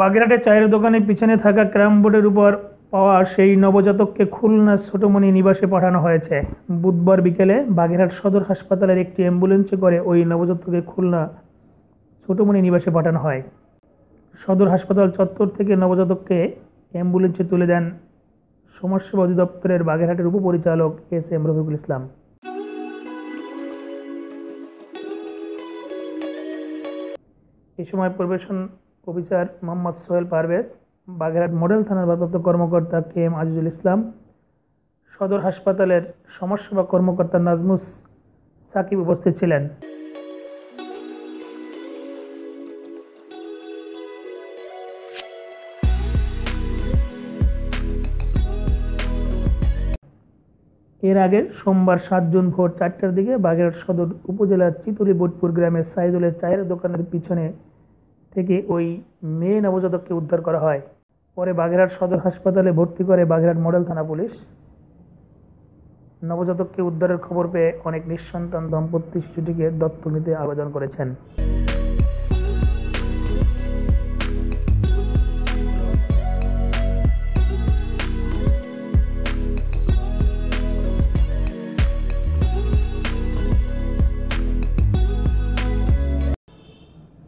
বাগেরহাটে চায়ের দোকানের পিছনে থাকা ক্যারাম বোর্ডের উপর পাওয়া সেই নবজাতককে খুলনা ছোটমণি নিবাসে পাঠানো হয়েছে। বুধবার বিকেলে বাগেরহাট সদর হাসপাতালের একটি অ্যাম্বুলেন্সে করে ওই নবজাতককে খুলনা ছোটমণি নিবাসে পাঠানো হয়। সদর হাসপাতাল চত্বর থেকে নবজাতককে অ্যাম্বুলেন্সে তুলে দেন সমাজসেবা অধিদপ্তরের বাগেরহাটের উপপরিচালক এস এম রফিকুল ইসলাম। এ সময় পরিবেশন অফিসার মোহাম্মদ সোহেল পারভেজ, বাগেরহাট মডেল থানার ভারপ্রাপ্ত কর্মকর্তা কে এম আজিজুল ইসলাম, সদর হাসপাতালের সমাজসেবা কর্মকর্তা নাজমুস সাকিব উপস্থিত ছিলেন। এর আগে সোমবার সাত জুন ভোর চারটার দিকে বাগেরহাট সদর উপজেলার চিতুলি বোটপুর গ্রামের সাইদুলের চায়ের দোকানের পিছনে থেকে ওই মেয়ে নবজাতককে উদ্ধার করা হয়। পরে বাগেরহাট সদর হাসপাতালে ভর্তি করে বাগেরহাট মডেল থানা পুলিশ। নবজাতককে উদ্ধারের খবর পেয়ে অনেক নিঃসন্তান দম্পতি শিশুটিকে দত্তক নিতে আবেদন করেছেন।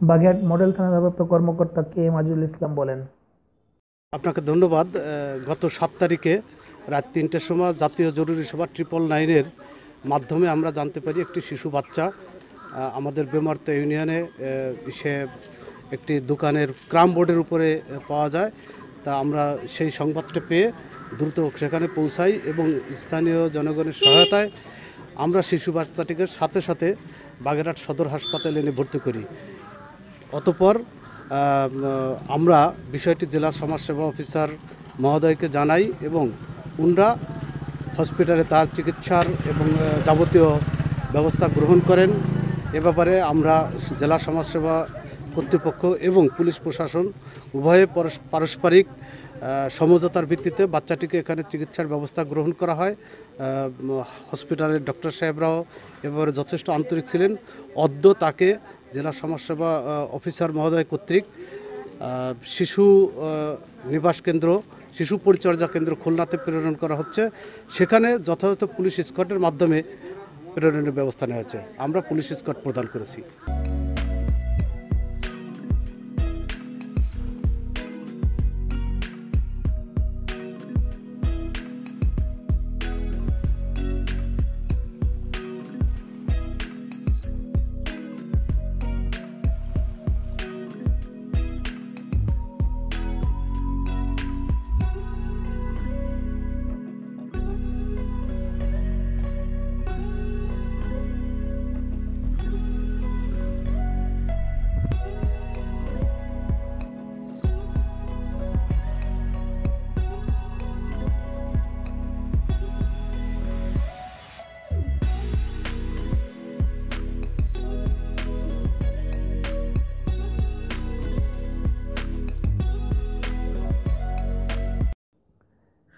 বাগেরহাট মডেল থানার ভারপ্রাপ্ত কর্মকর্তা কে এম আজিজুল ইসলাম বলেন। আপনাকে ধন্যবাদ। গত সাত তারিখে রাত তিনটের সময় জাতীয় জরুরি সভা ট্রিপল নাইনের মাধ্যমে আমরা জানতে পারি একটি শিশু বাচ্চা আমাদের বেমার্তা ইউনিয়নে সে একটি দোকানের ক্রাম বোর্ডের উপরে পাওয়া যায়। তা আমরা সেই সংবাদটা পেয়ে দ্রুত সেখানে পৌঁছাই এবং স্থানীয় জনগণের সহায়তায় আমরা শিশু বাচ্চাটিকে সাথে সাথে বাগেরহাট সদর হাসপাতালে এনে ভর্তি করি। অতপর আমরা বিষয়টি জেলা সমাজসেবা অফিসার মহোদয়কে জানাই এবং উনরা হসপিটালে তার চিকিৎসার এবং যাবতীয় ব্যবস্থা গ্রহণ করেন। এ ব্যাপারে আমরা জেলা সমাজসেবা কর্তৃপক্ষ এবং পুলিশ প্রশাসন উভয়ে পরস- পারস্পরিক সমঝোতার ভিত্তিতে বাচ্চাটিকে এখানে চিকিৎসার ব্যবস্থা গ্রহণ করা হয়। হসপিটালের ডক্টর সাহেবরাও এবারে যথেষ্ট আন্তরিক ছিলেন। অদ্য তাকে জেলা সমাজসেবা অফিসার মহোদয় কর্তৃক শিশু নিবাস কেন্দ্র, শিশু পরিচর্যা কেন্দ্র খুলনাতে প্রেরণ করা হচ্ছে। সেখানে যথাযথ পুলিশ স্কটের মাধ্যমে প্রেরণের ব্যবস্থা নেওয়া হয়েছে। আমরা পুলিশ স্কট প্রদান করেছি।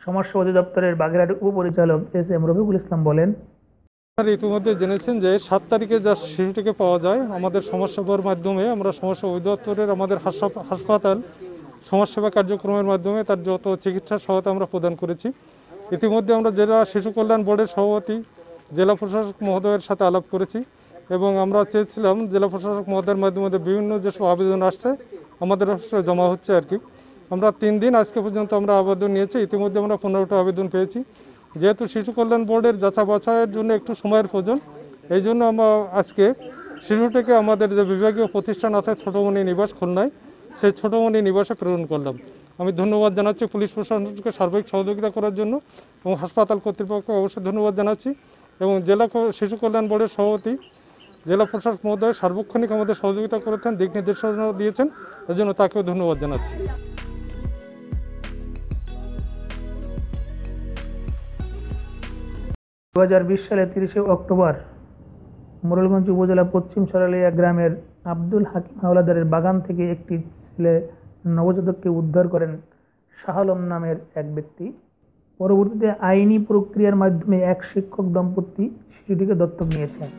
সমাজসেবা অধিদপ্তরের বাগেরহাট উপপরিচালক এস এম রফিকুল ইসলাম বলেন আপনারা ইতিমধ্যে জেনেছেন যে সাত তারিখে যা শিশুটিকে পাওয়া যায়, আমাদের সমাজসেবার মাধ্যমে, আমরা সমাজসেবা অধিদপ্তরের আমাদের হাসপা- হাসপাতাল সমাজসেবা কার্যক্রমের মাধ্যমে তার যত চিকিৎসা সহায়তা আমরা প্রদান করেছি। ইতিমধ্যে আমরা জেলা শিশু কল্যাণ বোর্ডের সভাপতি, জেলা প্রশাসক মহোদয়ের সাথে আলাপ করেছি এবং আমরা চেয়েছিলাম জেলা প্রশাসক মহোদয়ের মাধ্যমে বিভিন্ন যেসব আবেদন আসছে, আমাদের জমা হচ্ছে আর কি। আমরা তিন দিন, আজকে পর্যন্ত আমরা আবেদন নিয়েছি, ইতিমধ্যে আমরা পনেরোটা আবেদন পেয়েছি। যেহেতু শিশু কল্যাণ বোর্ডের যাচা বাছাইয়ের জন্য একটু সময়ের প্রয়োজন, এই জন্য আমরা আজকে শিশুটিকে আমাদের যে বিভাগীয় প্রতিষ্ঠান আছে ছোটমণি নিবাস খুলনায়, সেই ছোটমণি নিবাসে প্রেরণ করলাম। আমি ধন্যবাদ জানাচ্ছি পুলিশ প্রশাসনকে সার্বিক সহযোগিতা করার জন্য এবং হাসপাতাল কর্তৃপক্ষকে অবশ্যই ধন্যবাদ জানাচ্ছি এবং জেলা শিশু কল্যাণ বোর্ডের সভাপতি, জেলা প্রশাসক মহোদয় সার্বক্ষণিক আমাদের সহযোগিতা করেছেন, দিক নির্দেশনা দিয়েছেন, এজন্য তাকেও ধন্যবাদ জানাচ্ছি। দু হাজার বিশ সালে তিরিশে অক্টোবর মোরলগঞ্জ উপজেলা পশ্চিম সরালিয়া গ্রামের আব্দুল হাকিম হাওলাদারের বাগান থেকে একটি ছেলে নবজাতককে উদ্ধার করেন শাহালম নামের এক ব্যক্তি। পরবর্তীতে আইনি প্রক্রিয়ার মাধ্যমে এক শিক্ষক দম্পতি শিশুটিকে দত্তক নিয়েছেন।